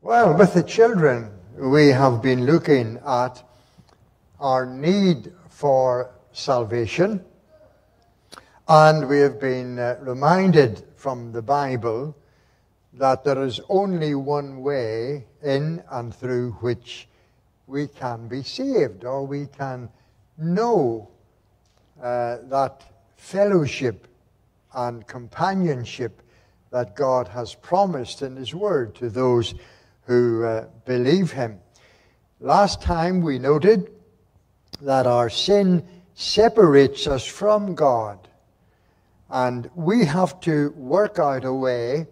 Well, with the children, we have been looking at our need for salvation, and we have been uh, reminded from the Bible that there is only one way in and through which we can be saved, or we can know uh, that fellowship and companionship that God has promised in His Word to those who uh, believe Him. Last time we noted that our sin separates us from God, and we have to work out a way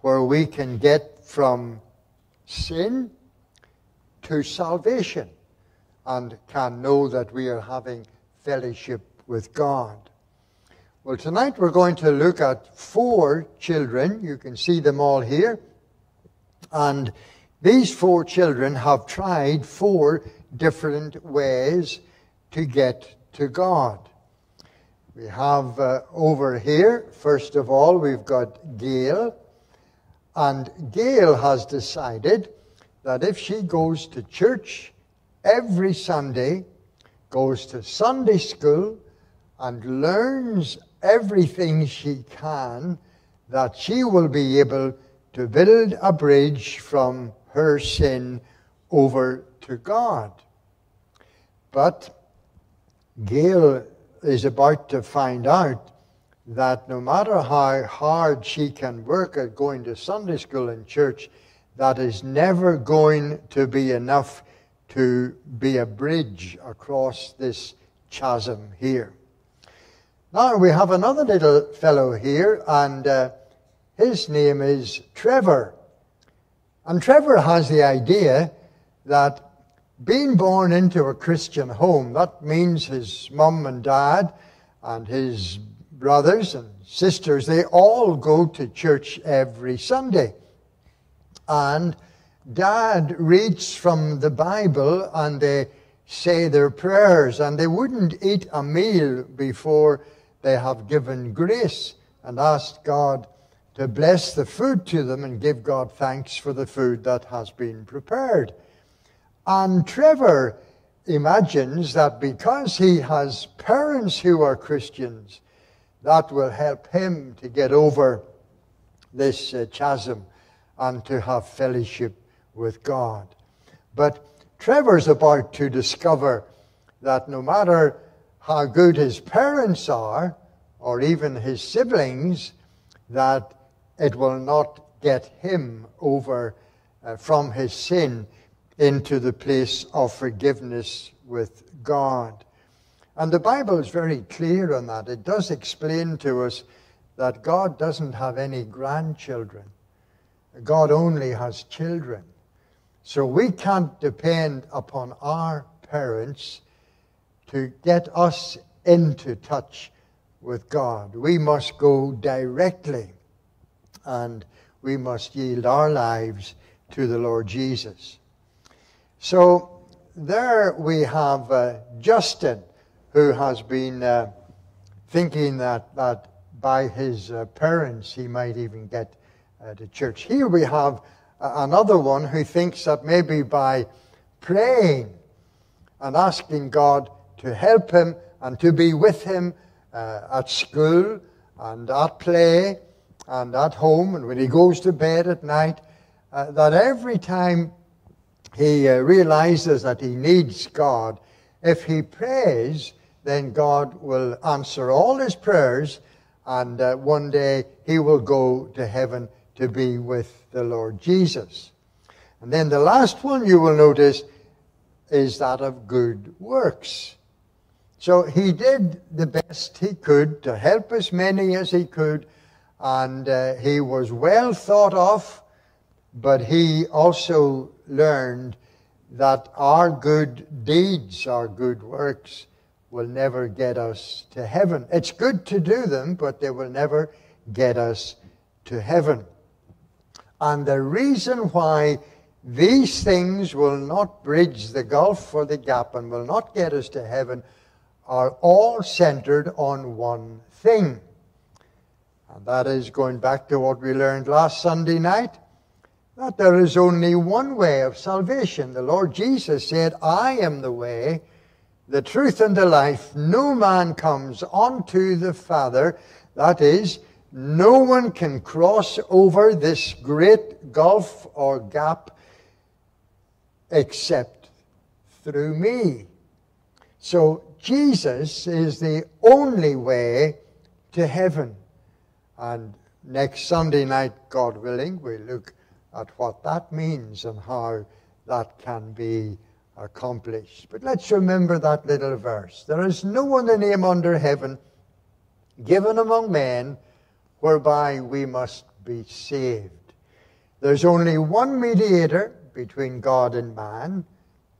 where we can get from sin to salvation and can know that we are having fellowship with God. Well, tonight we're going to look at four children. You can see them all here. And these four children have tried four different ways to get to God. We have uh, over here, first of all, we've got Gail. And Gail has decided that if she goes to church every Sunday, goes to Sunday school, and learns everything she can, that she will be able to build a bridge from her sin over to God. But Gail is about to find out that no matter how hard she can work at going to Sunday school and church, that is never going to be enough to be a bridge across this chasm here. Now we have another little fellow here, and uh, his name is Trevor. And Trevor has the idea that being born into a Christian home, that means his mum and dad and his brothers and sisters, they all go to church every Sunday. And dad reads from the Bible and they say their prayers, and they wouldn't eat a meal before they have given grace and asked God to bless the food to them and give God thanks for the food that has been prepared. And Trevor imagines that because he has parents who are Christians, that will help him to get over this uh, chasm and to have fellowship with God. But Trevor's about to discover that no matter how good his parents are, or even his siblings, that it will not get him over uh, from his sin into the place of forgiveness with God. And the Bible is very clear on that. It does explain to us that God doesn't have any grandchildren, God only has children. So we can't depend upon our parents to get us into touch with God. We must go directly and we must yield our lives to the Lord Jesus. So there we have uh, Justin, who has been uh, thinking that, that by his uh, parents he might even get uh, to church. Here we have another one who thinks that maybe by praying and asking God to help him and to be with him uh, at school and at play and at home and when he goes to bed at night, uh, that every time he uh, realizes that he needs God, if he prays, then God will answer all his prayers, and uh, one day he will go to heaven to be with the Lord Jesus. And then the last one you will notice is that of good works. So he did the best he could to help as many as he could and uh, he was well thought of, but he also learned that our good deeds, our good works, will never get us to heaven. It's good to do them, but they will never get us to heaven. And the reason why these things will not bridge the gulf or the gap and will not get us to heaven are all centered on one thing. And that is going back to what we learned last Sunday night that there is only one way of salvation. The Lord Jesus said, I am the way, the truth, and the life. No man comes unto the Father, that is, no one can cross over this great gulf or gap except through me. So Jesus is the only way to heaven. And next Sunday night, God willing, we look at what that means and how that can be accomplished. But let's remember that little verse. There is no other name under heaven given among men whereby we must be saved. There's only one mediator between God and man,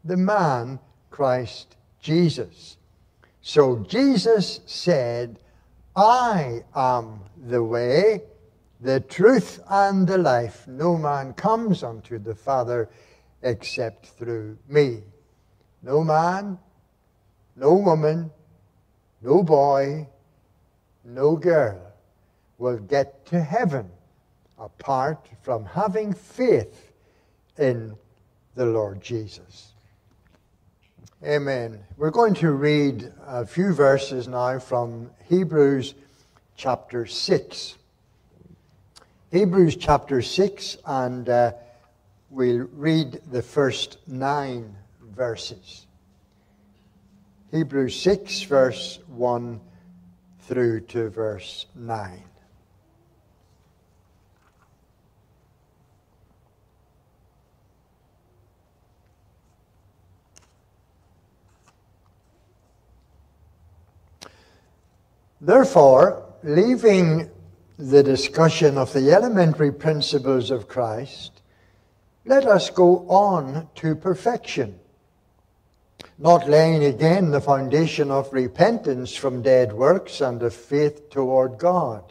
the man, Christ Jesus. So Jesus said, I am the way, the truth, and the life. No man comes unto the Father except through me. No man, no woman, no boy, no girl will get to heaven apart from having faith in the Lord Jesus. Amen. We're going to read a few verses now from Hebrews chapter 6. Hebrews chapter 6, and uh, we'll read the first nine verses. Hebrews 6, verse 1 through to verse 9. Therefore, leaving the discussion of the elementary principles of Christ, let us go on to perfection, not laying again the foundation of repentance from dead works and of faith toward God,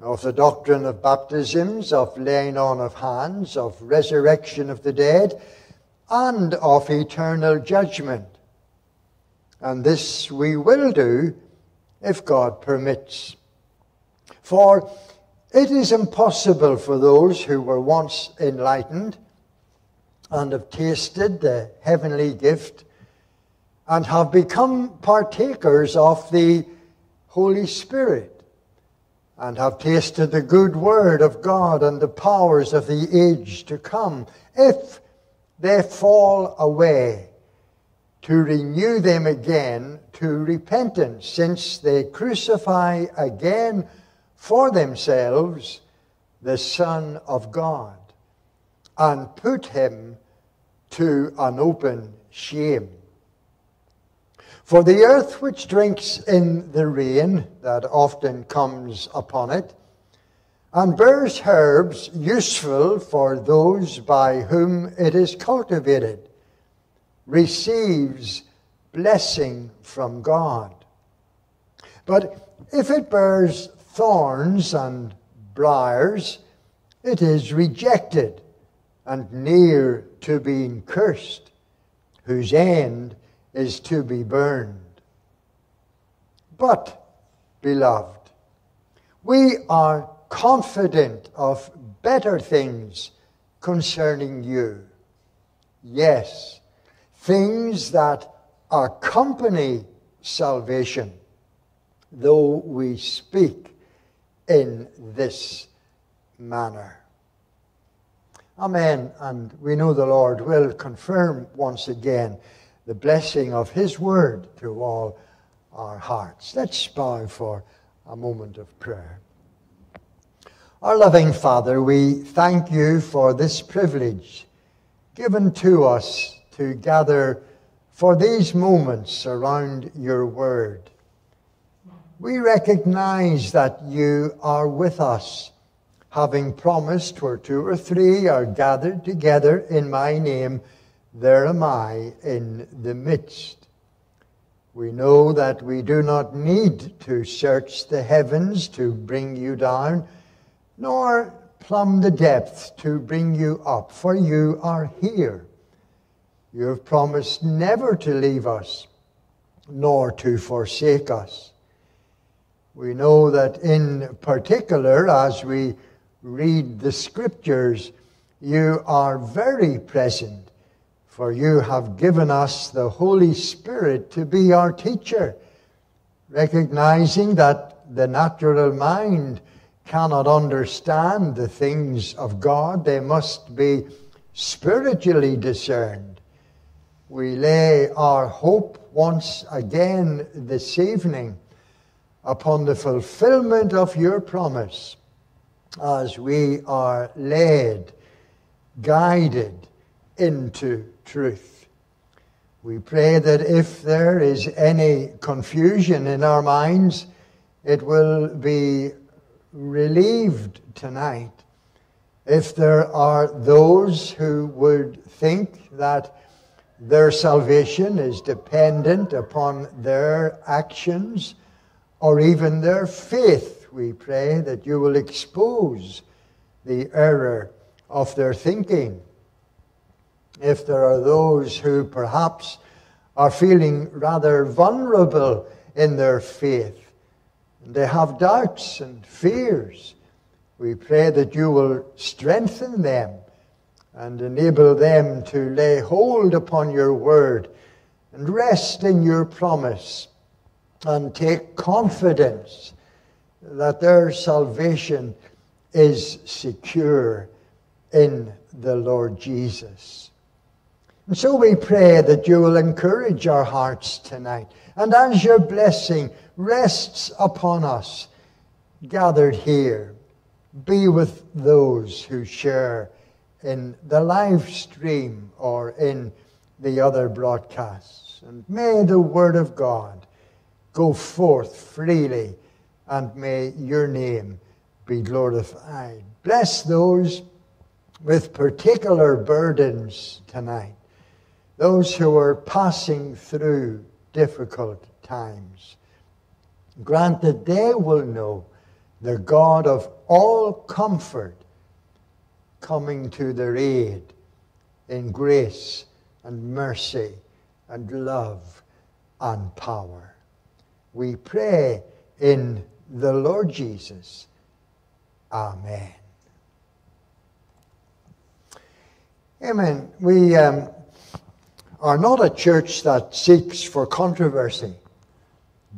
of the doctrine of baptisms, of laying on of hands, of resurrection of the dead, and of eternal judgment. And this we will do if God permits. For it is impossible for those who were once enlightened and have tasted the heavenly gift and have become partakers of the Holy Spirit and have tasted the good word of God and the powers of the age to come, if they fall away to renew them again to repentance, since they crucify again for themselves the Son of God and put him to an open shame. For the earth which drinks in the rain that often comes upon it, and bears herbs useful for those by whom it is cultivated, receives blessing from God. But if it bears thorns and briars, it is rejected and near to being cursed, whose end is to be burned. But, beloved, we are confident of better things concerning you. Yes, things that accompany salvation, though we speak in this manner. Amen. And we know the Lord will confirm once again the blessing of His word to all our hearts. Let's bow for a moment of prayer. Our loving Father, we thank you for this privilege given to us to gather for these moments around your word. We recognize that you are with us, having promised where two or three are gathered together in my name, there am I in the midst. We know that we do not need to search the heavens to bring you down, nor plumb the depths to bring you up, for you are here. You have promised never to leave us, nor to forsake us. We know that in particular, as we read the scriptures, you are very present, for you have given us the Holy Spirit to be our teacher, recognizing that the natural mind cannot understand the things of God. They must be spiritually discerned. We lay our hope once again this evening upon the fulfillment of your promise as we are led, guided into truth. We pray that if there is any confusion in our minds, it will be relieved tonight. If there are those who would think that their salvation is dependent upon their actions or even their faith, we pray that you will expose the error of their thinking. If there are those who perhaps are feeling rather vulnerable in their faith, and they have doubts and fears. We pray that you will strengthen them and enable them to lay hold upon your word and rest in your promise and take confidence that their salvation is secure in the Lord Jesus. And so we pray that you will encourage our hearts tonight. And as your blessing rests upon us gathered here. Be with those who share in the live stream or in the other broadcasts. And may the Word of God go forth freely, and may your name be glorified. Bless those with particular burdens tonight, those who are passing through difficult times. Grant that they will know the God of all comfort coming to their aid in grace and mercy and love and power. We pray in the Lord Jesus. Amen. Amen. We um, are not a church that seeks for controversy,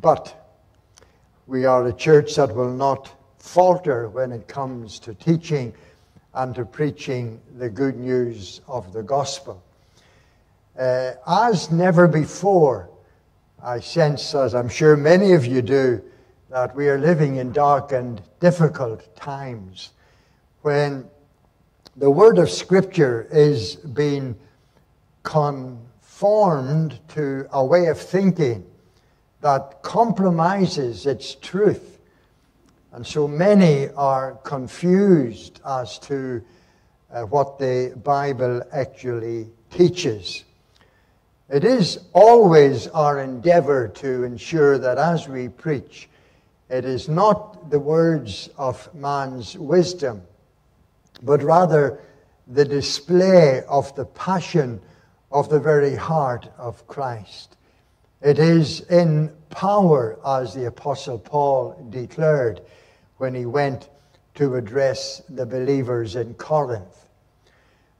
but we are a church that will not falter when it comes to teaching and to preaching the good news of the gospel. Uh, as never before, I sense, as I'm sure many of you do, that we are living in dark and difficult times when the word of Scripture is being conformed to a way of thinking that compromises its truth. And so many are confused as to uh, what the Bible actually teaches. It is always our endeavor to ensure that as we preach, it is not the words of man's wisdom, but rather the display of the passion of the very heart of Christ. It is in power, as the Apostle Paul declared when he went to address the believers in Corinth.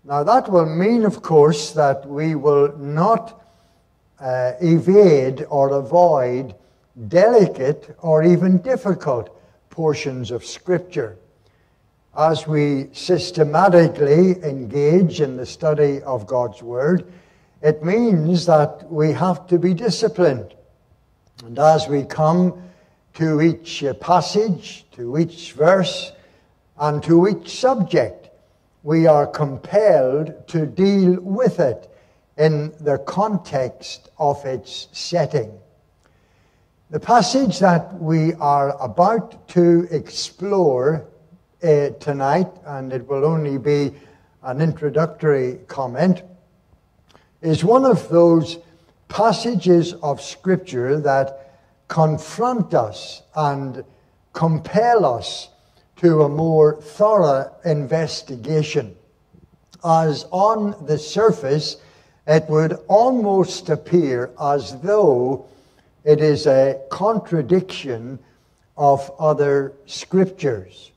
Now, that will mean, of course, that we will not uh, evade or avoid delicate or even difficult portions of Scripture. As we systematically engage in the study of God's Word, it means that we have to be disciplined. And as we come to each uh, passage, to each verse, and to each subject, we are compelled to deal with it in the context of its setting. The passage that we are about to explore uh, tonight, and it will only be an introductory comment, is one of those passages of Scripture that confront us and compel us to a more thorough investigation. As on the surface, it would almost appear as though it is a contradiction of other scriptures.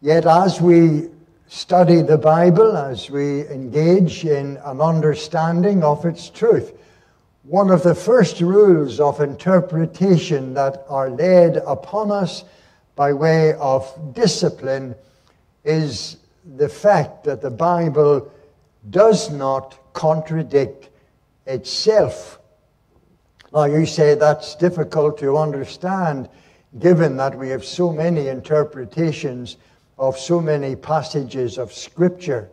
Yet, as we study the Bible, as we engage in an understanding of its truth, one of the first rules of interpretation that are laid upon us by way of discipline is the fact that the Bible does not contradict itself. Now, you say that's difficult to understand given that we have so many interpretations of so many passages of Scripture.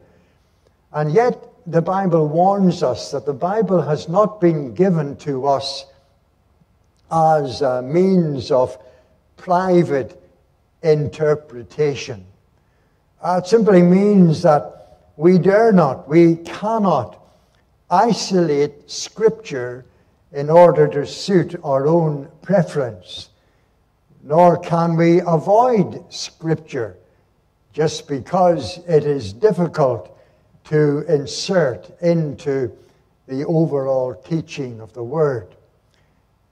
And yet, the Bible warns us that the Bible has not been given to us as a means of private interpretation. Uh, it simply means that we dare not, we cannot isolate Scripture in order to suit our own preference, nor can we avoid Scripture just because it is difficult to insert into the overall teaching of the Word.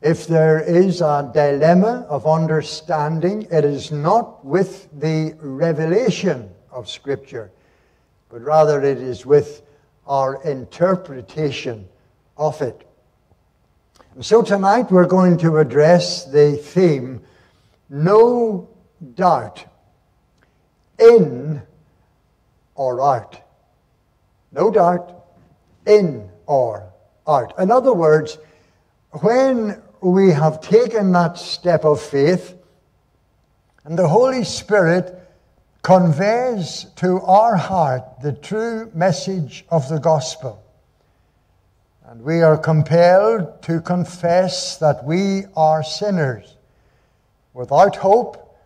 If there is a dilemma of understanding, it is not with the revelation of Scripture, but rather it is with our interpretation of it. And so tonight we're going to address the theme no doubt in or out. No doubt in or out. In other words, when we have taken that step of faith and the Holy Spirit conveys to our heart the true message of the gospel. And we are compelled to confess that we are sinners without hope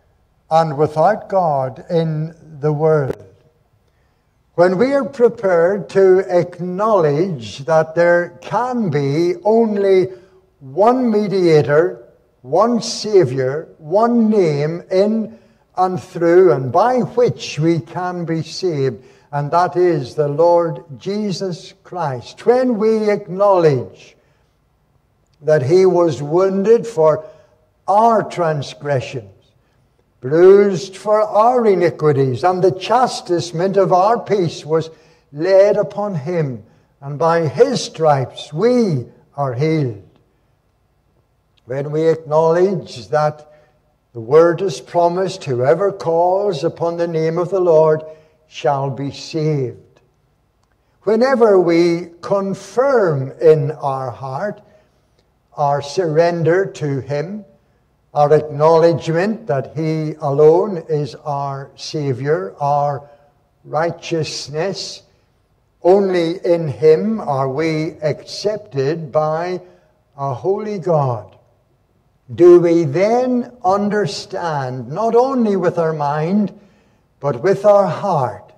and without God in the world. When we are prepared to acknowledge that there can be only one mediator, one Savior, one name in and through and by which we can be saved, and that is the Lord Jesus Christ. When we acknowledge that He was wounded for our transgressions, bruised for our iniquities, and the chastisement of our peace was laid upon Him, and by His stripes we are healed. When we acknowledge that the word is promised whoever calls upon the name of the Lord shall be saved. Whenever we confirm in our heart our surrender to Him, our acknowledgement that He alone is our Savior, our righteousness, only in Him are we accepted by a holy God do we then understand, not only with our mind, but with our heart,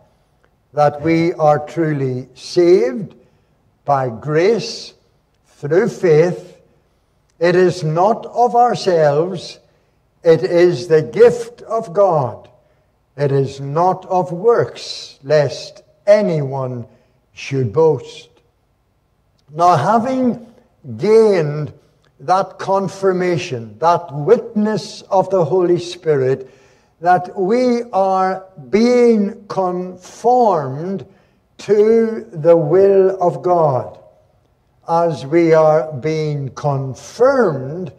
that we are truly saved by grace through faith. It is not of ourselves, it is the gift of God. It is not of works, lest anyone should boast. Now, having gained that confirmation, that witness of the Holy Spirit, that we are being conformed to the will of God as we are being confirmed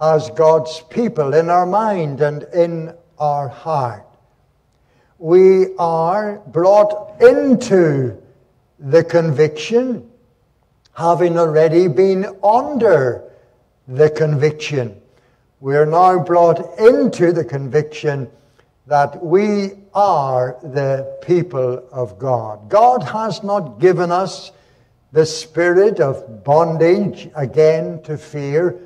as God's people in our mind and in our heart. We are brought into the conviction, having already been under the conviction. We are now brought into the conviction that we are the people of God. God has not given us the spirit of bondage again to fear,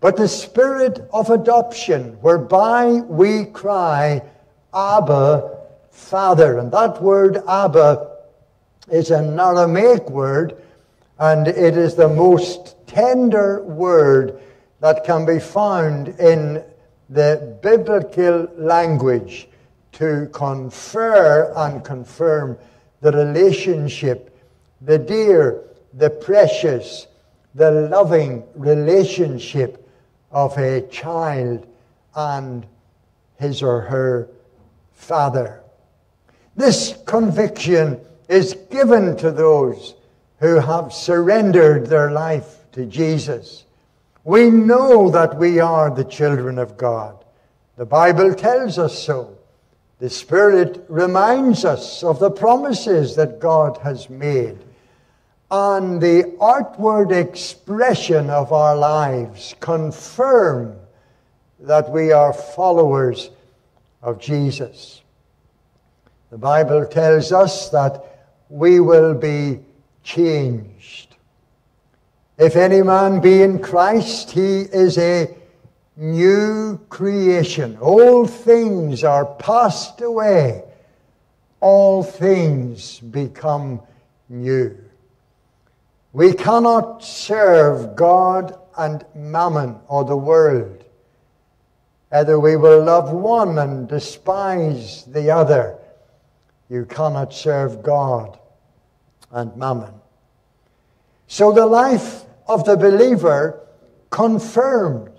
but the spirit of adoption, whereby we cry, Abba, Father. And that word Abba is an Aramaic word, and it is the most tender word that can be found in the biblical language to confer and confirm the relationship, the dear, the precious, the loving relationship of a child and his or her father. This conviction is given to those who have surrendered their life to Jesus. We know that we are the children of God. The Bible tells us so. The Spirit reminds us of the promises that God has made. And the outward expression of our lives confirm that we are followers of Jesus. The Bible tells us that we will be changed. If any man be in Christ, he is a new creation. All things are passed away, all things become new. We cannot serve God and mammon or the world. Either we will love one and despise the other. You cannot serve God and mammon. So the life of the believer confirms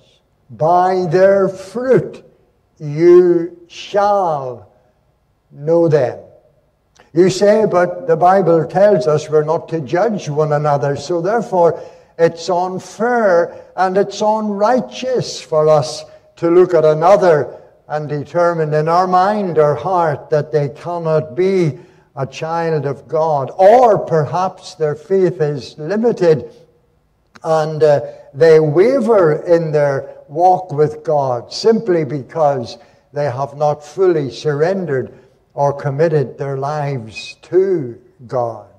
by their fruit you shall know them. You say, but the Bible tells us we're not to judge one another, so therefore it's unfair and it's unrighteous for us to look at another and determine in our mind or heart that they cannot be a child of God, or perhaps their faith is limited and uh, they waver in their walk with God simply because they have not fully surrendered or committed their lives to God.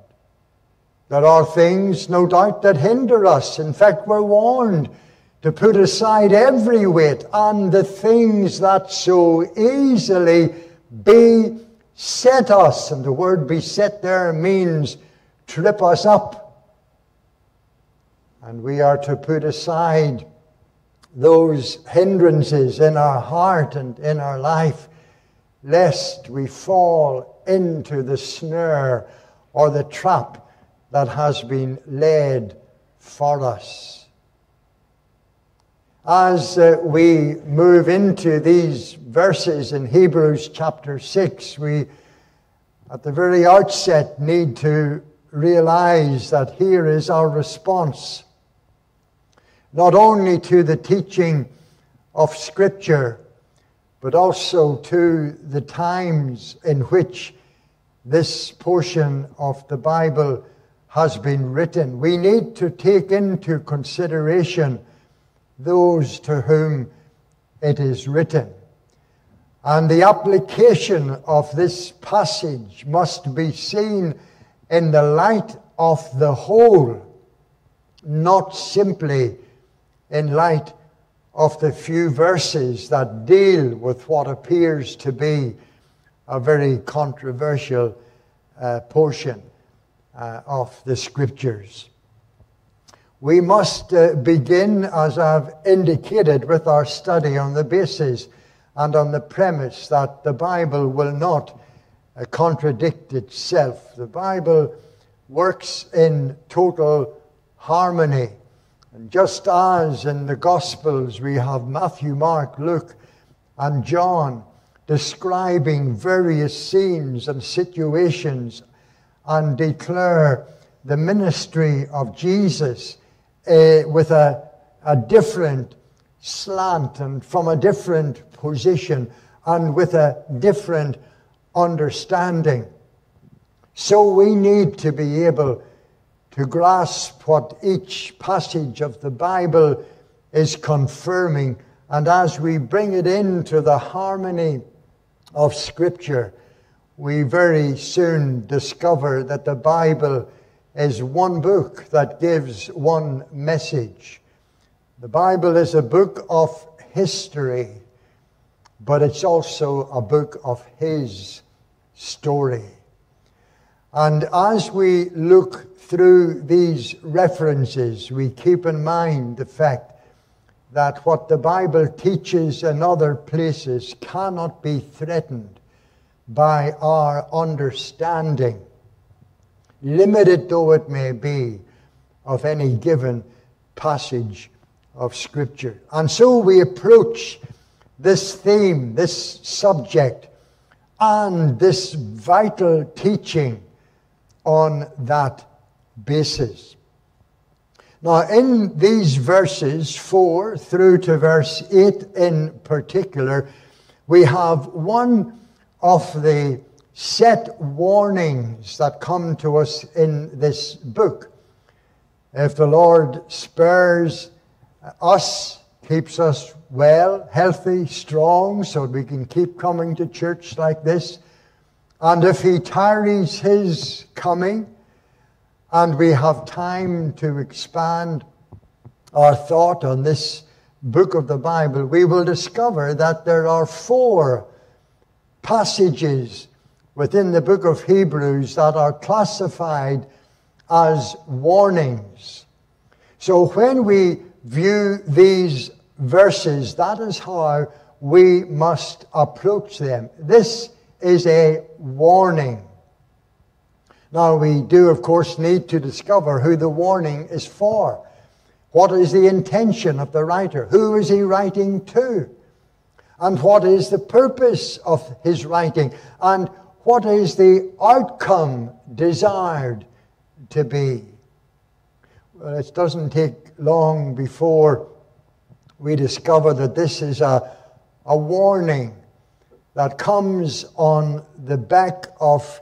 There are things, no doubt, that hinder us. In fact, we're warned to put aside every weight and the things that so easily beset us. And the word beset there means trip us up. And we are to put aside those hindrances in our heart and in our life, lest we fall into the snare or the trap that has been laid for us. As uh, we move into these verses in Hebrews chapter 6, we at the very outset need to realize that here is our response not only to the teaching of Scripture, but also to the times in which this portion of the Bible has been written. We need to take into consideration those to whom it is written. And the application of this passage must be seen in the light of the whole, not simply in light of the few verses that deal with what appears to be a very controversial uh, portion uh, of the scriptures. We must uh, begin, as I've indicated, with our study on the basis and on the premise that the Bible will not uh, contradict itself. The Bible works in total harmony and just as in the Gospels we have Matthew, Mark, Luke, and John describing various scenes and situations and declare the ministry of Jesus uh, with a, a different slant and from a different position and with a different understanding. So we need to be able to grasp what each passage of the Bible is confirming. And as we bring it into the harmony of Scripture, we very soon discover that the Bible is one book that gives one message. The Bible is a book of history, but it's also a book of His story. And as we look through these references, we keep in mind the fact that what the Bible teaches in other places cannot be threatened by our understanding, limited though it may be, of any given passage of Scripture. And so we approach this theme, this subject, and this vital teaching on that basis. Now, in these verses, 4 through to verse 8 in particular, we have one of the set warnings that come to us in this book. If the Lord spares us, keeps us well, healthy, strong, so we can keep coming to church like this, and if He tarries His coming, and we have time to expand our thought on this book of the Bible, we will discover that there are four passages within the book of Hebrews that are classified as warnings. So when we view these verses, that is how we must approach them. This is a warning. Now, we do, of course, need to discover who the warning is for. What is the intention of the writer? Who is he writing to? And what is the purpose of his writing? And what is the outcome desired to be? Well, it doesn't take long before we discover that this is a, a warning that comes on the back of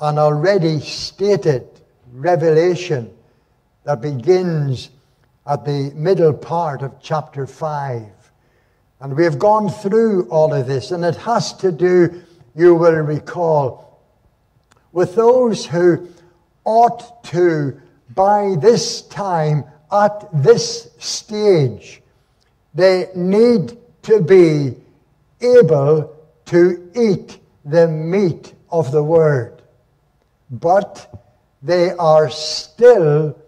an already stated revelation that begins at the middle part of chapter 5. And we have gone through all of this, and it has to do, you will recall, with those who ought to, by this time, at this stage, they need to be able to eat the meat of the Word but they are still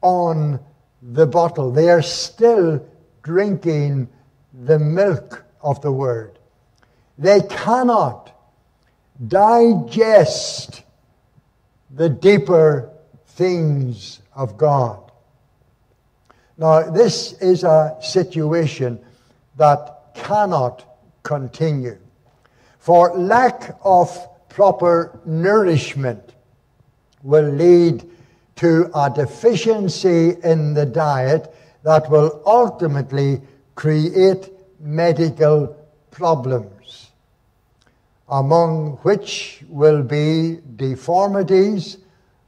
on the bottle. They are still drinking the milk of the word. They cannot digest the deeper things of God. Now, this is a situation that cannot continue. For lack of proper nourishment, will lead to a deficiency in the diet that will ultimately create medical problems, among which will be deformities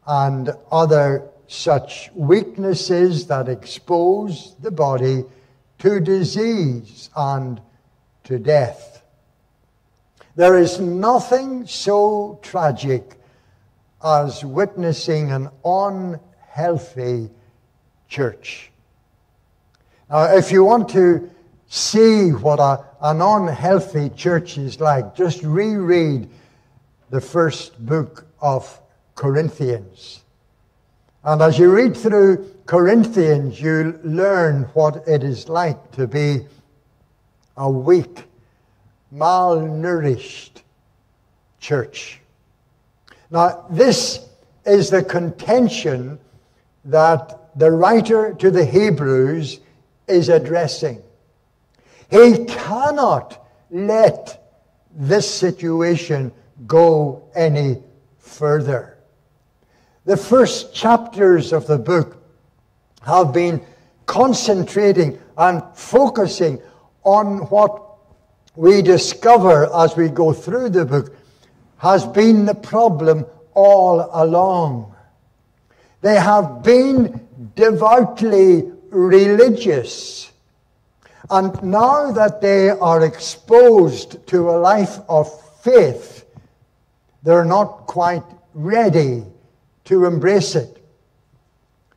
and other such weaknesses that expose the body to disease and to death. There is nothing so tragic as witnessing an unhealthy church. Now, if you want to see what a, an unhealthy church is like, just reread the first book of Corinthians. And as you read through Corinthians, you'll learn what it is like to be a weak, malnourished church. Now, this is the contention that the writer to the Hebrews is addressing. He cannot let this situation go any further. The first chapters of the book have been concentrating and focusing on what we discover as we go through the book has been the problem all along. They have been devoutly religious. And now that they are exposed to a life of faith, they're not quite ready to embrace it.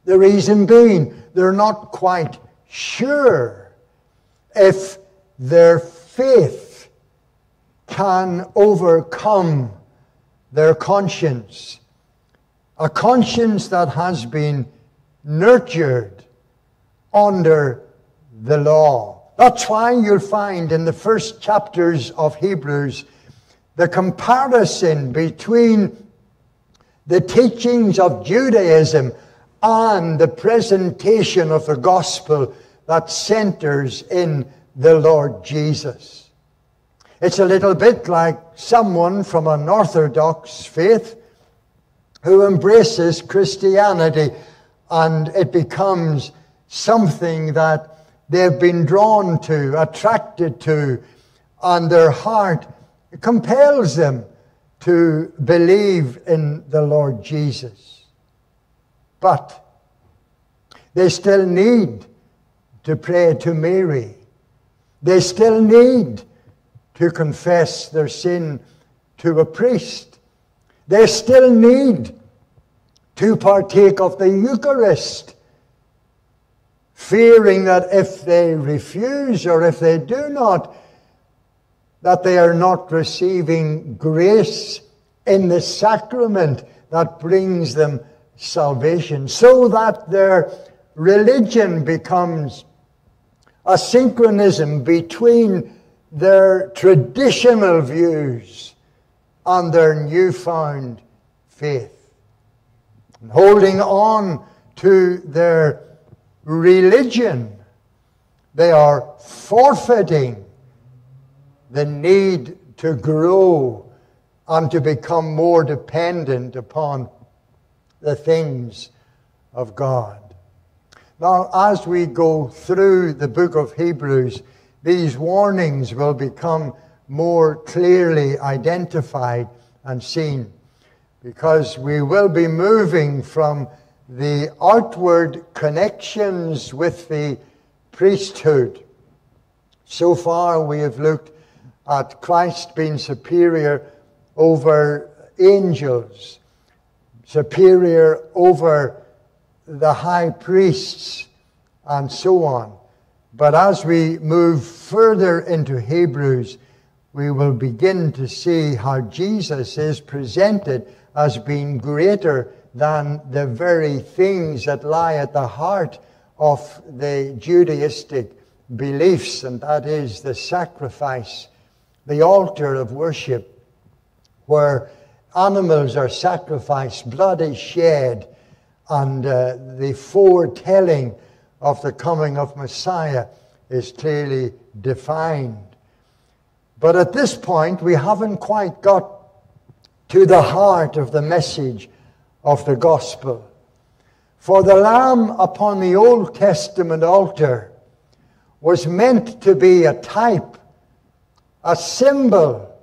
The reason being, they're not quite sure if their faith can overcome their conscience. A conscience that has been nurtured under the law. That's why you'll find in the first chapters of Hebrews the comparison between the teachings of Judaism and the presentation of the gospel that centers in the Lord Jesus. It's a little bit like someone from an Orthodox faith who embraces Christianity and it becomes something that they've been drawn to, attracted to, and their heart compels them to believe in the Lord Jesus. But they still need to pray to Mary. They still need to confess their sin to a priest. They still need to partake of the Eucharist, fearing that if they refuse or if they do not, that they are not receiving grace in the sacrament that brings them salvation, so that their religion becomes a synchronism between their traditional views and their newfound faith. And holding on to their religion, they are forfeiting the need to grow and to become more dependent upon the things of God. Now, as we go through the book of Hebrews, these warnings will become more clearly identified and seen because we will be moving from the outward connections with the priesthood. So far, we have looked at Christ being superior over angels, superior over the high priests, and so on. But as we move further into Hebrews, we will begin to see how Jesus is presented as being greater than the very things that lie at the heart of the Judaistic beliefs, and that is the sacrifice, the altar of worship, where animals are sacrificed, blood is shed, and uh, the foretelling of the coming of Messiah is clearly defined. But at this point, we haven't quite got to the heart of the message of the gospel. For the lamb upon the Old Testament altar was meant to be a type, a symbol,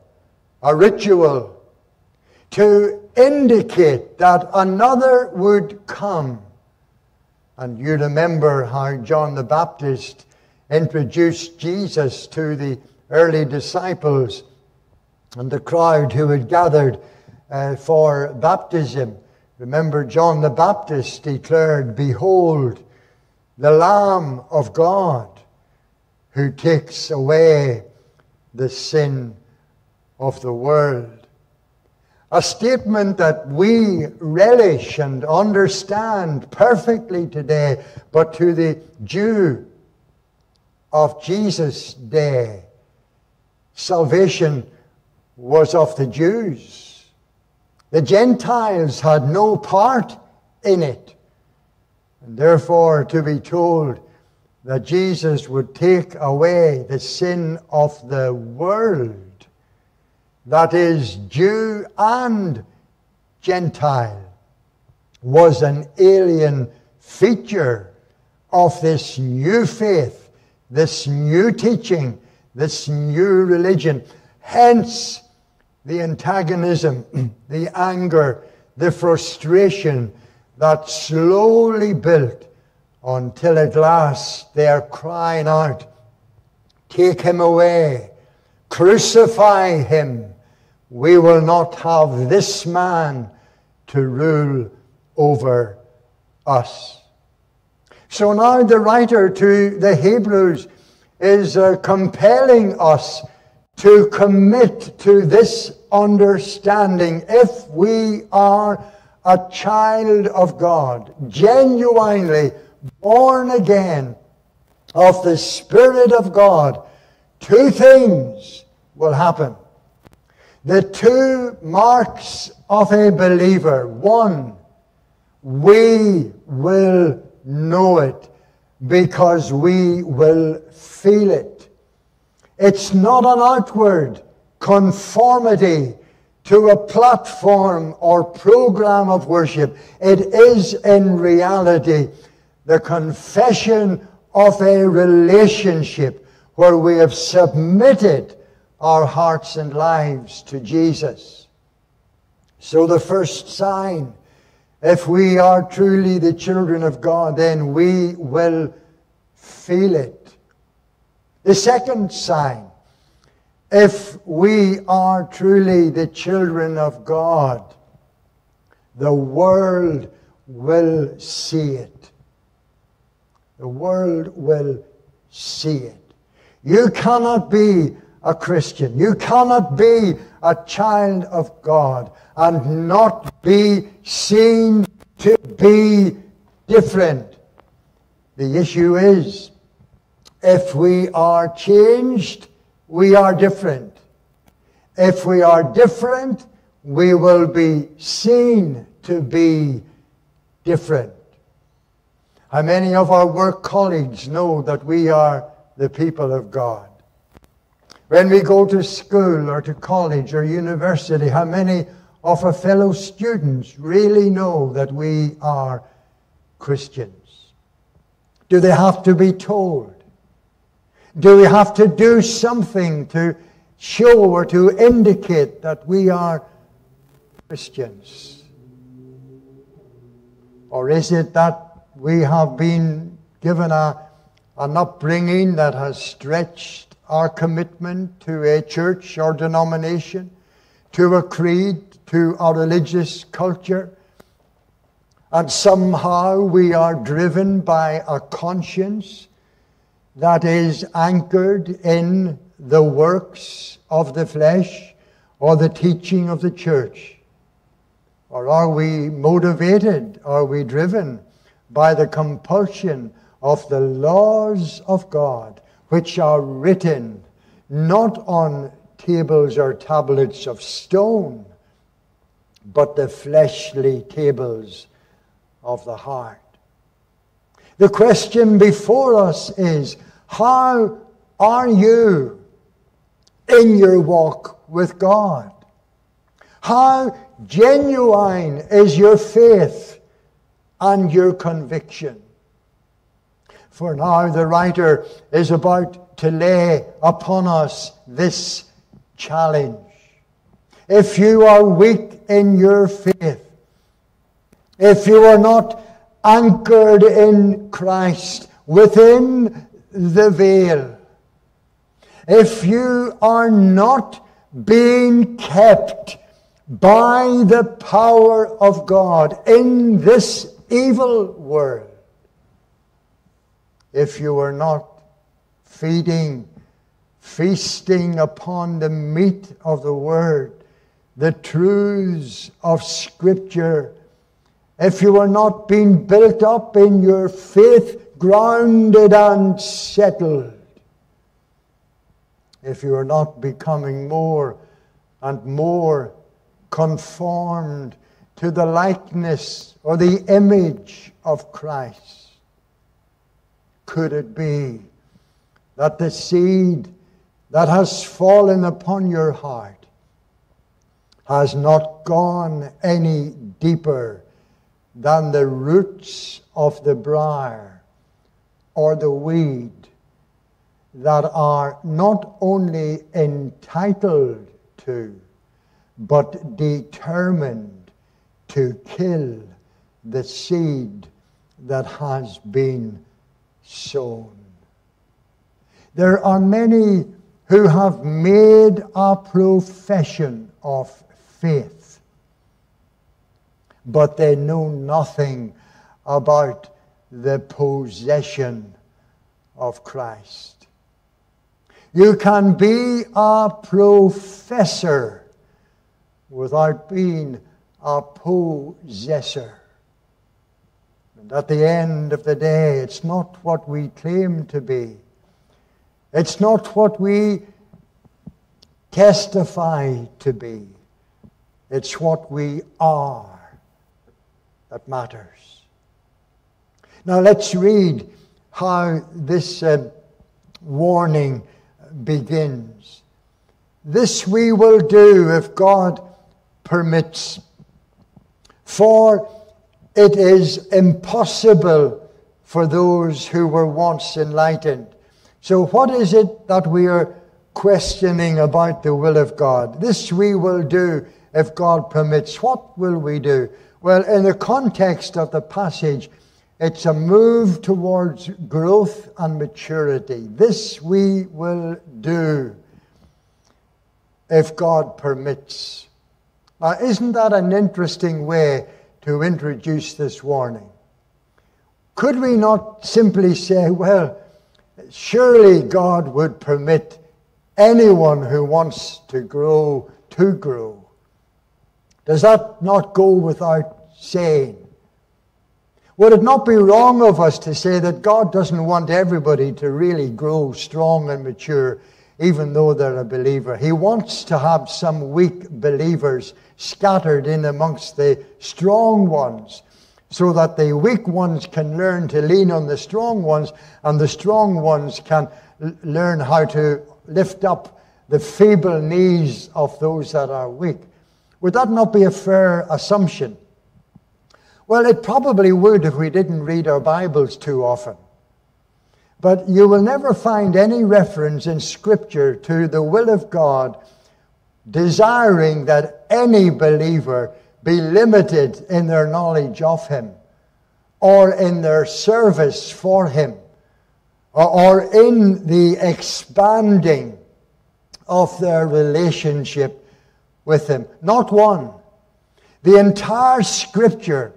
a ritual to indicate that another would come and you remember how John the Baptist introduced Jesus to the early disciples and the crowd who had gathered uh, for baptism. Remember, John the Baptist declared, Behold, the Lamb of God who takes away the sin of the world. A statement that we relish and understand perfectly today, but to the Jew of Jesus' day, salvation was of the Jews. The Gentiles had no part in it. And therefore, to be told that Jesus would take away the sin of the world that is, Jew and Gentile, was an alien feature of this new faith, this new teaching, this new religion. Hence, the antagonism, the anger, the frustration that slowly built until at last they are crying out, Take him away, crucify him. We will not have this man to rule over us. So now the writer to the Hebrews is uh, compelling us to commit to this understanding. If we are a child of God, genuinely born again of the Spirit of God, two things will happen. The two marks of a believer. One, we will know it because we will feel it. It's not an outward conformity to a platform or program of worship. It is in reality the confession of a relationship where we have submitted our hearts and lives to Jesus. So the first sign, if we are truly the children of God, then we will feel it. The second sign, if we are truly the children of God, the world will see it. The world will see it. You cannot be a Christian. You cannot be a child of God and not be seen to be different. The issue is if we are changed, we are different. If we are different, we will be seen to be different. How many of our work colleagues know that we are the people of God? When we go to school or to college or university, how many of our fellow students really know that we are Christians? Do they have to be told? Do we have to do something to show or to indicate that we are Christians? Or is it that we have been given a, an upbringing that has stretched our commitment to a church or denomination, to a creed, to our religious culture? And somehow we are driven by a conscience that is anchored in the works of the flesh or the teaching of the church? Or are we motivated, are we driven by the compulsion of the laws of God, which are written not on tables or tablets of stone, but the fleshly tables of the heart? The question before us is how are you in your walk with God? How genuine is your faith and your conviction? For now, the writer is about to lay upon us this challenge. If you are weak in your faith, if you are not anchored in Christ within the veil. If you are not being kept by the power of God in this evil world, if you are not feeding, feasting upon the meat of the Word, the truths of Scripture, if you are not being built up in your faith grounded and settled. If you are not becoming more and more conformed to the likeness or the image of Christ, could it be that the seed that has fallen upon your heart has not gone any deeper than the roots of the briar? or the weed that are not only entitled to, but determined to kill the seed that has been sown. There are many who have made a profession of faith, but they know nothing about the possession of Christ. You can be a professor without being a possessor. And at the end of the day, it's not what we claim to be. It's not what we testify to be. It's what we are that matters. Now let's read how this uh, warning begins. This we will do if God permits. For it is impossible for those who were once enlightened. So, what is it that we are questioning about the will of God? This we will do if God permits. What will we do? Well, in the context of the passage, it's a move towards growth and maturity. This we will do if God permits. Now, isn't that an interesting way to introduce this warning? Could we not simply say, well, surely God would permit anyone who wants to grow to grow? Does that not go without saying? Would it not be wrong of us to say that God doesn't want everybody to really grow strong and mature, even though they're a believer? He wants to have some weak believers scattered in amongst the strong ones, so that the weak ones can learn to lean on the strong ones, and the strong ones can l- learn how to lift up the feeble knees of those that are weak. Would that not be a fair assumption? Well, it probably would if we didn't read our Bibles too often. But you will never find any reference in Scripture to the will of God desiring that any believer be limited in their knowledge of Him or in their service for Him or, in the expanding of their relationship with Him. Not one. The entire Scripture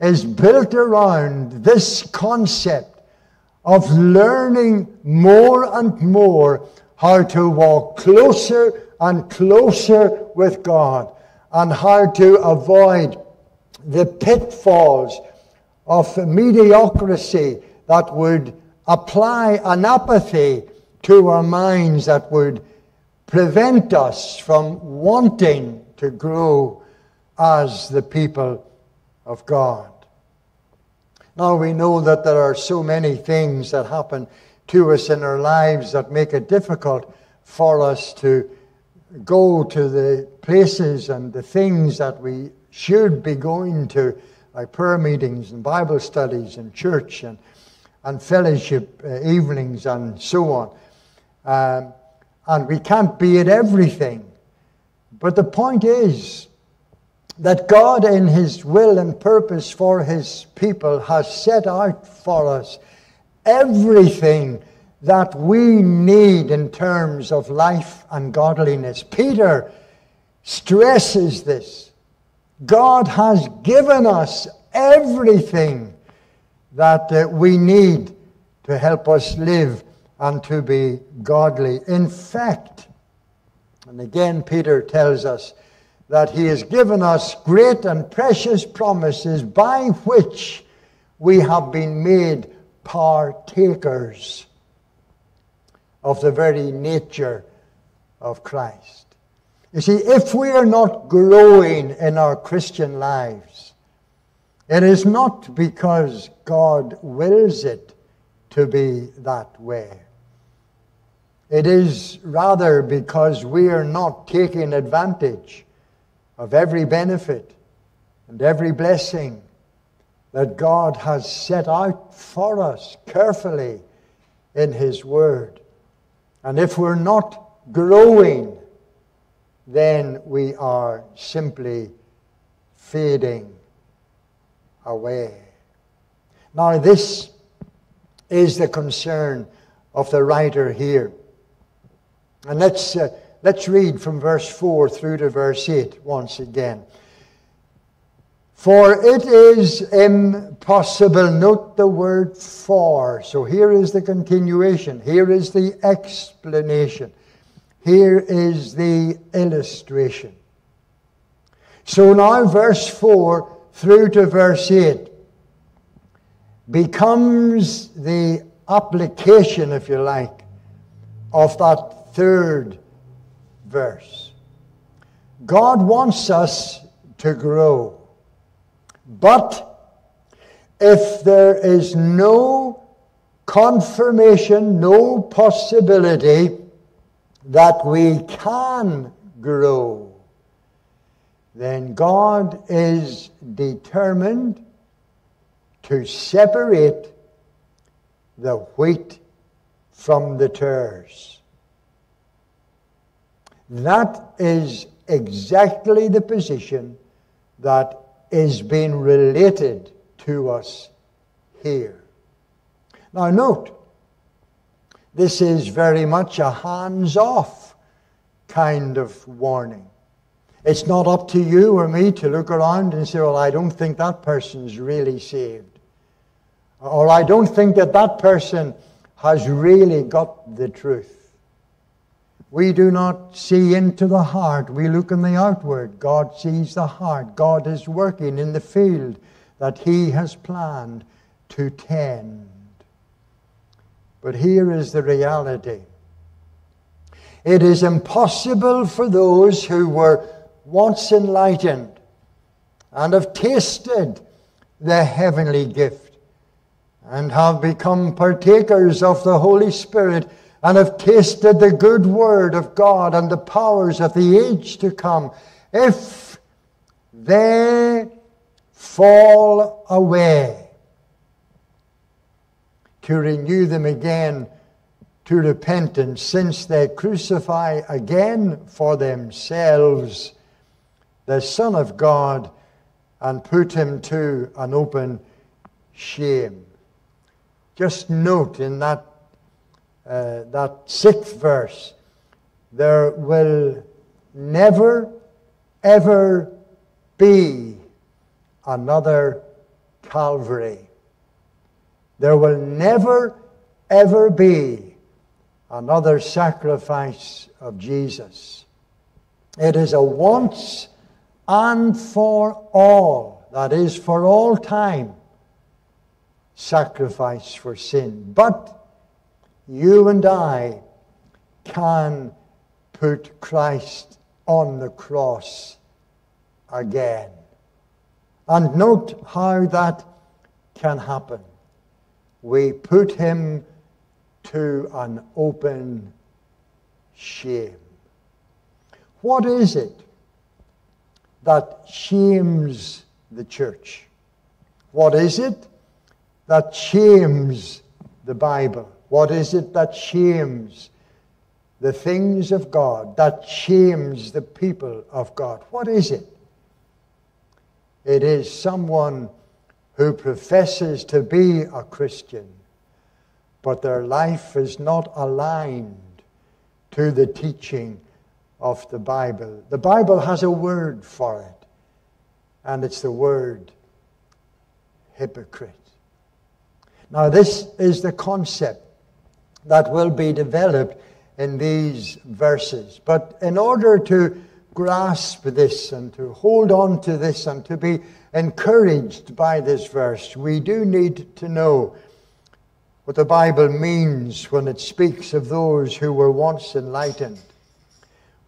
is built around this concept of learning more and more how to walk closer and closer with God and how to avoid the pitfalls of mediocrity that would apply an apathy to our minds that would prevent us from wanting to grow as the people of God. Now we know that there are so many things that happen to us in our lives that make it difficult for us to go to the places and the things that we should be going to, like prayer meetings and Bible studies and church and, and fellowship uh, evenings and so on. Um, and we can't be at everything. But the point is, that God, in His will and purpose for His people, has set out for us everything that we need in terms of life and godliness. Peter stresses this. God has given us everything that uh, we need to help us live and to be godly. In fact, and again, Peter tells us that He has given us great and precious promises by which we have been made partakers of the very nature of Christ. You see, if we are not growing in our Christian lives, it is not because God wills it to be that way. It is rather because we are not taking advantage of every benefit and every blessing that God has set out for us carefully in His Word. And if we're not growing, then we are simply fading away. Now, this is the concern of the writer here. And let's. Uh, Let's read from verse 4 through to verse 8 once again. For it is impossible. Note the word for. So here is the continuation. Here is the explanation. Here is the illustration. So now, verse 4 through to verse 8 becomes the application, if you like, of that third verse. God wants us to grow. But if there is no confirmation, no possibility that we can grow, then God is determined to separate the wheat from the tares. That is exactly the position that is being related to us here. Now, note, this is very much a hands off kind of warning. It's not up to you or me to look around and say, Well, I don't think that person's really saved. Or I don't think that that person has really got the truth. We do not see into the heart, we look in the outward. God sees the heart. God is working in the field that He has planned to tend. But here is the reality it is impossible for those who were once enlightened and have tasted the heavenly gift and have become partakers of the Holy Spirit and have tasted the good word of God and the powers of the age to come, if they fall away, to renew them again to repentance, since they crucify again for themselves the Son of God and put him to an open shame. Just note in that, uh, that sixth verse, there will never, ever be another Calvary. There will never, ever be another sacrifice of Jesus. It is a once and for all, that is, for all time, sacrifice for sin. But you and I can put Christ on the cross again. And note how that can happen we put him to an open shame. What is it that shames the church? What is it that shames the Bible? What is it that shames the things of God, that shames the people of God? What is it? It is someone who professes to be a Christian, but their life is not aligned to the teaching of the Bible. The Bible has a word for it, and it's the word hypocrite. Now, this is the concept that will be developed in these verses. But in order to grasp this and to hold on to this and to be encouraged by this verse, we do need to know what the Bible means when it speaks of those who were once enlightened,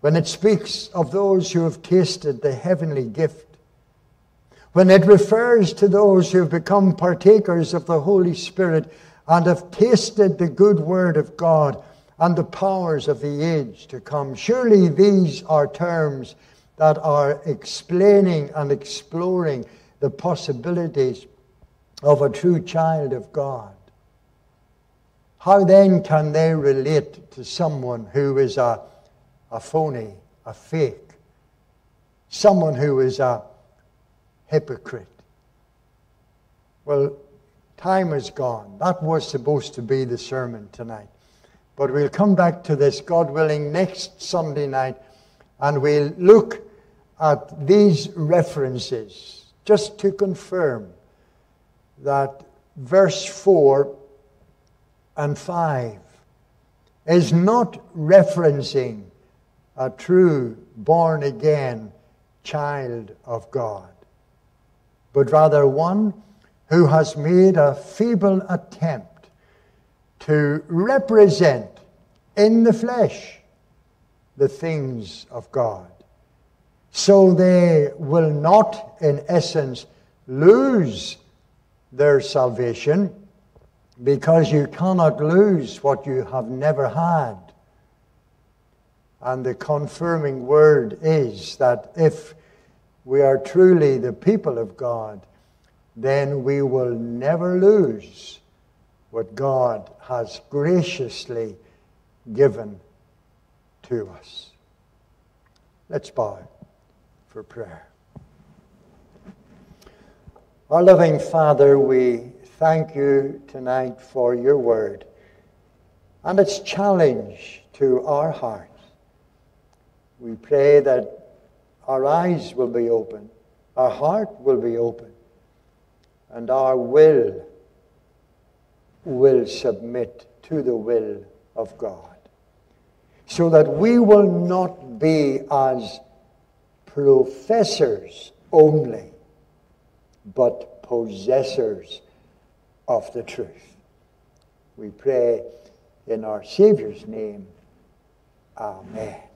when it speaks of those who have tasted the heavenly gift, when it refers to those who have become partakers of the Holy Spirit and have tasted the good word of God and the powers of the age to come. Surely these are terms that are explaining and exploring the possibilities of a true child of God. How then can they relate to someone who is a, a phony, a fake, someone who is a hypocrite? Well, time is gone. That was supposed to be the sermon tonight. But we'll come back to this, God willing, next Sunday night, and we'll look at these references just to confirm that verse 4 and 5 is not referencing a true born again child of God, but rather one who has made a feeble attempt to represent in the flesh the things of God. So they will not, in essence, lose their salvation because you cannot lose what you have never had. And the confirming word is that if we are truly the people of God, then we will never lose what God has graciously given to us. Let's bow for prayer. Our loving Father, we thank you tonight for your word and its challenge to our hearts. We pray that our eyes will be open, our heart will be open, and our will will submit to the will of God. So that we will not be as professors only, but possessors of the truth. We pray in our Savior's name. Amen.